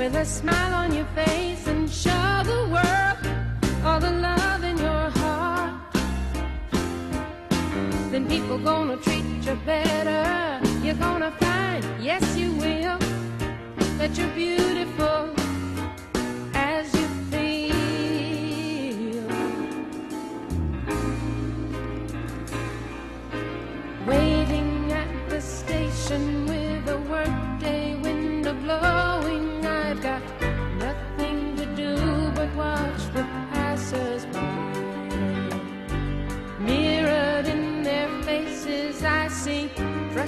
with a smile on your face and show the world all the love in your heart. Then people gonna treat you better. You're gonna find, yes, you will, that you're beautiful as you feel. Waiting at the station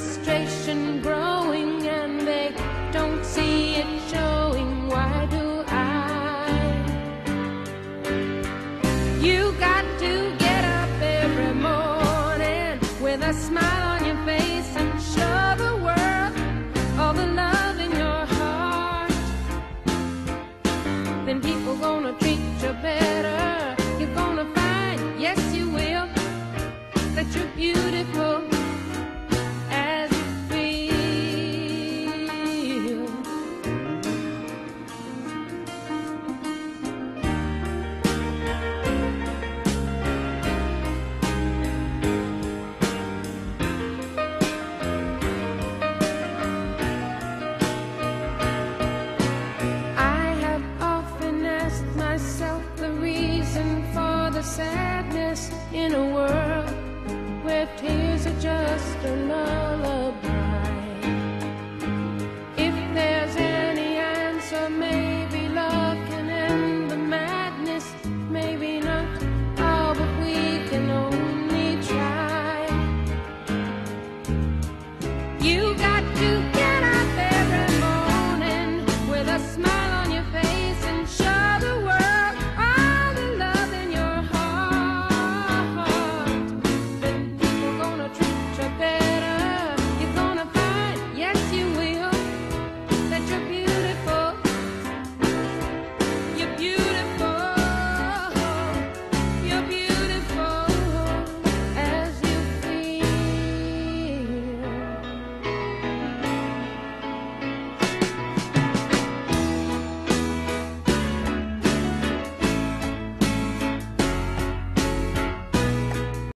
frustration growing and they don't see it showing. Why do I? You got to get up every morning with a smile on your face and show the world all the love in your heart. Then people gonna treat you better. You're gonna find, yes, you will. in a world where tears are just enough.